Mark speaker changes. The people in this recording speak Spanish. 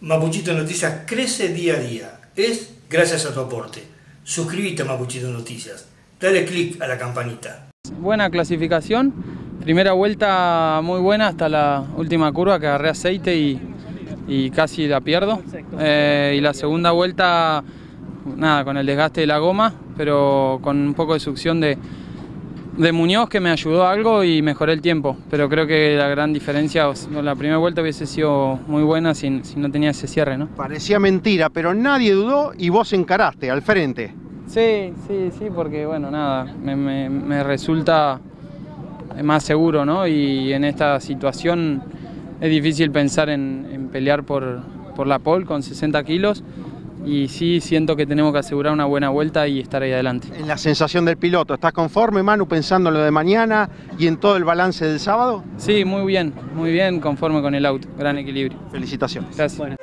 Speaker 1: Mapuchito Noticias crece día a día. Es gracias a tu aporte. Suscríbete a Mapuchito Noticias. Dale click a la campanita.
Speaker 2: Buena clasificación. Primera vuelta muy buena hasta la última curva que agarré aceite y, casi la pierdo. Eh, y la segunda vuelta, nada, con el desgaste de la goma, pero con un poco de succión de, de Muñoz que me ayudó algo y mejoré el tiempo, pero creo que la gran diferencia, la primera vuelta hubiese sido muy buena si, si, no tenía ese cierre, ¿no?
Speaker 3: Parecía mentira, pero nadie dudó y vos encaraste al frente.
Speaker 2: Sí, sí, sí, porque bueno, nada, me, me, resulta más seguro, ¿no? Y en esta situación es difícil pensar en, en pelear por, por la pole con 60 kilos y sí siento que tenemos que asegurar una buena vuelta y estar ahí adelante.
Speaker 3: En la sensación del piloto, ¿estás conforme Manu pensando en lo de mañana y en todo el balance del sábado?
Speaker 2: Sí, muy bien, muy bien, conforme con el auto, gran equilibrio.
Speaker 3: Felicitaciones.
Speaker 2: Gracias.